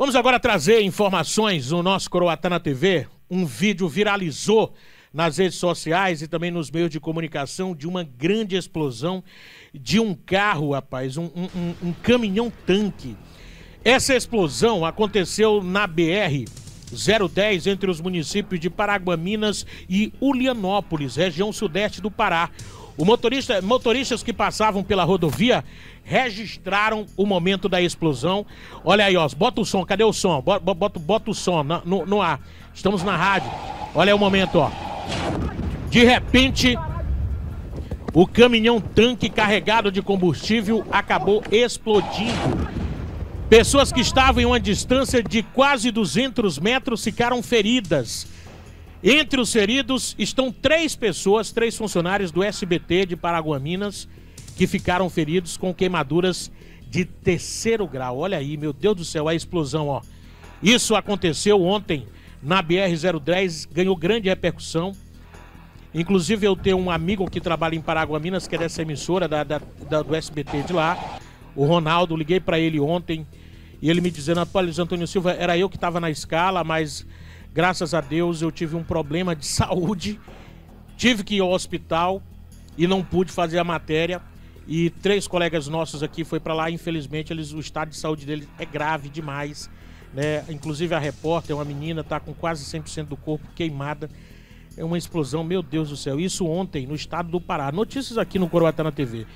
Vamos agora trazer informações no nosso Coroatana TV. Um vídeo viralizou nas redes sociais e também nos meios de comunicação de uma grande explosão de um carro, rapaz, um, um, um caminhão tanque. Essa explosão aconteceu na BR 010 entre os municípios de Paraguaminas e Ulianópolis, região sudeste do Pará. O motorista, motoristas que passavam pela rodovia registraram o momento da explosão. Olha aí, ó, bota o som, cadê o som? Bota, bota, bota o som no, no ar. Estamos na rádio. Olha aí o momento, ó. De repente, o caminhão tanque carregado de combustível acabou explodindo. Pessoas que estavam em uma distância de quase 200 metros ficaram feridas. Entre os feridos estão três pessoas, três funcionários do SBT de Paraguaminas, que ficaram feridos com queimaduras de terceiro grau. Olha aí, meu Deus do céu, a explosão, ó. Isso aconteceu ontem na BR-010, ganhou grande repercussão. Inclusive, eu tenho um amigo que trabalha em Paraguaminas, que é dessa emissora da, da, da do SBT de lá, o Ronaldo. Liguei para ele ontem e ele me dizendo: Luiz Antônio Silva, era eu que estava na escala, mas Graças a Deus eu tive um problema de saúde, tive que ir ao hospital e não pude fazer a matéria. E três colegas nossos aqui foi para lá, infelizmente eles, o estado de saúde deles é grave demais, né? Inclusive a repórter, uma menina, tá com quase 100% do corpo queimada. É uma explosão, meu Deus do céu. Isso ontem no estado do Pará. Notícias aqui no Coroatana TV.